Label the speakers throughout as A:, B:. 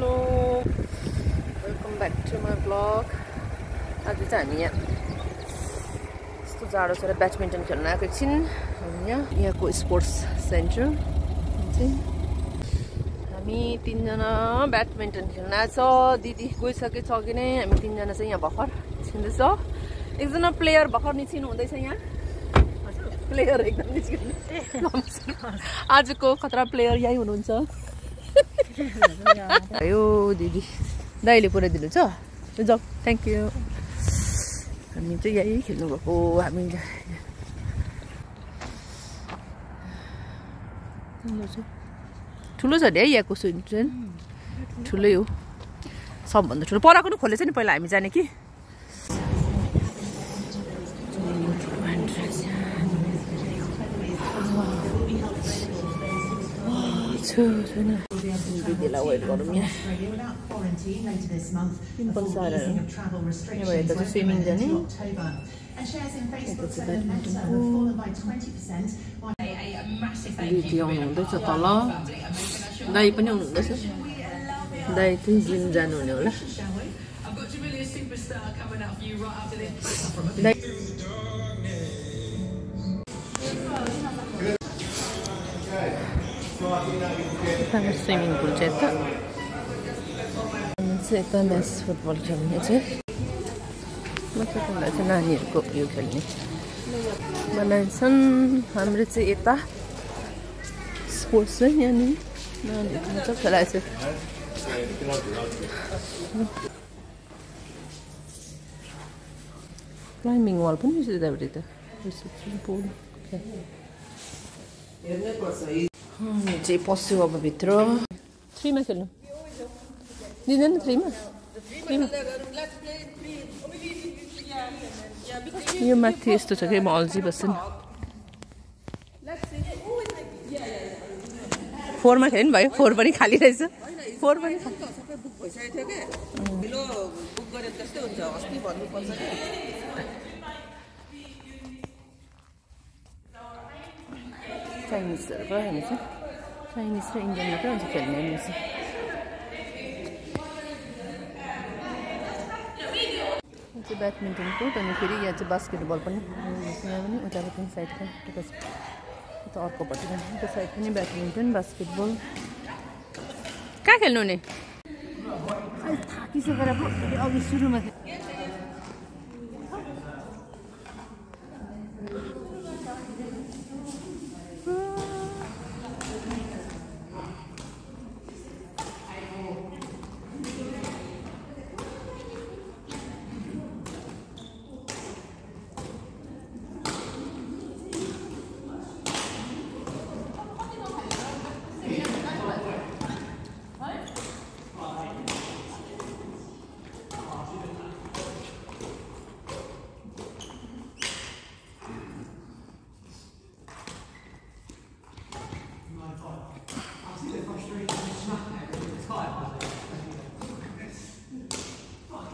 A: Hello welcome back to my blog आज चाहिँ हामी यहाँ यस्तो जाडो छ र ब्याडमिन्टन खेल्न आएको एकछिन। हामी यहाँ यहाँको स्पोर्ट्स सेन्टर। चाहिँ हामी तिनजना ब्याडमिन्टन खेल्न आएको छ। दिदी गइसके छ कि नै? हामी तिनजना चाहिँ यहाँ भर्खर निस्किँदैछ। एकजना प्लेयर भर्खर निस्किनु हुँदैछ यहाँ। प्लेयर एकदम निस्किनु। आजको खतरा प्लेयर यहीँ हुनुहुन्छ। यो दिदी दाइले पुऱ्याइदिनु छ? जाऊ थ्याङ्क यू हामी चाहिँ यहीँ खेल्नु भएको हामी ठुलो छ। नि है यहाँको स्विमिङ चाहिँ ठुलै हो। सबभन्दा ठुलो। पराको पनि खोलेछ नि पहिला हामी जाने कि? छु छैन दिदीलाई वेट गरौँ यहाँ सिम्पल चाहिँ स्विमिङ जाने दिदी आउनु हुँदैछ तल दाई पनि आउनु हुँदैछ दाई चाहिँ जिम जानुहुने होला दाई स्विमिङ पुल चाहिँ यता चाहिँ यता म्याच फुटबल खेल्ने चाहिँ मजाको चाहिँ नानीहरूको यो खेल्ने बनाएछन् हाम्रो चाहिँ यता स्पोर्ट्स चाहिँ यहाँनिर नानीहरूको मजा खेलाएको छ क्लाइम्बिङ वाल पनि रहेछ यतापट्टि त पुल हामी चाहिँ पस्यो अब भित्र थ्रीमा खेल्नु दिँदैन थ्रीमा थ्रीमा यो माथि यस्तो छ कि म अल्झी बस्छु नि फोरमा खेल्नु भयो फोर पनि खाली रहेछ फोर पनि चाइनिजहरू पुरा हामी चाहिँ चाइनिज र इन्डियन मात्रै हुन्छ खेल्ने चाहिँ चाहिँ ब्याडमिन्टनको त्यहाँदेखि फेरि यहाँ चाहिँ बास्केटबल पनि यहाँ पनि उताको पनि साइड पनि उता अर्कोपट्टि पनि त्यो साइड पनि ब्याडमिन्टन बास्केटबल कहाँ खेल्नु हुने थाकिसकेर अघि सुरुमा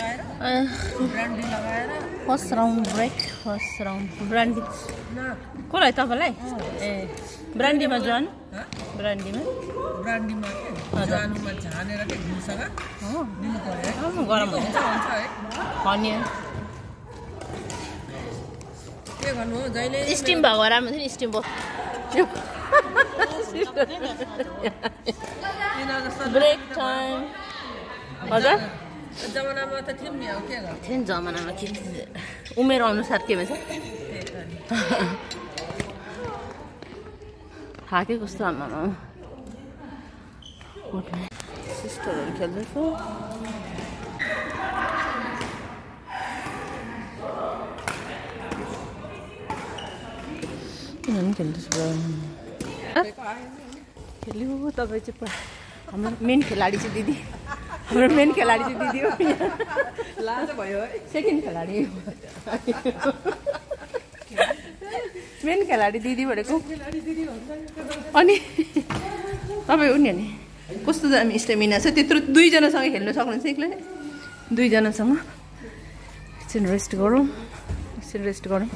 B: ब्रान्डी लगाएर।
A: First round break first round brandy कसलाई तपाईँलाई? ए ब्रान्डीमा जन? ब्रान्डीमा
B: ब्रान्डीमा। जानुमा झानेर के घिउसँग?
A: हो? गरम हुन्छ
B: है?
A: खन्यो
B: के गर्नु हो? जहिले
A: स्टिम भएको भए राम्रो थियो नि स्टिम भयो ब्रेक टाइम हजुर।
B: जमानामा त थियौँ नि अब के गर्नु?
A: थियो नि जमानामा के उमेर अनुसार के भन्छ थाके कस्तो आमामा सिस्टरहरू खेल्दैछ। किनभने खेल्दैछ खेल्यो तपाईँ चाहिँ पुरा हाम्रो मेन खेलाडी चाहिँ दिदी। हाम्रो मेन खेलाडी चाहिँ दिदी हो
B: लाज भयो है।
A: सेकेन्ड खेलाडी। मेन खेलाडी दिदी भनेको। अनि तपाईँ नि अनि? कस्तो दामी स्टेमिना छ? त्यत्रो दुईजनासँग खेल्नु सक्नुहुन्छ एक्लै? दुईजनासँग। एकछिन रेस्ट गरौँ। एकछिन रेस्ट गरौँ।